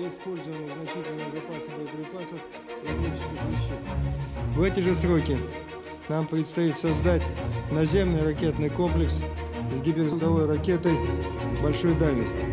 и использованы значительные запасы боеприпасов и химических веществ. В эти же сроки нам предстоит создать наземный ракетный комплекс с гиперзвуковой ракетой большой дальности.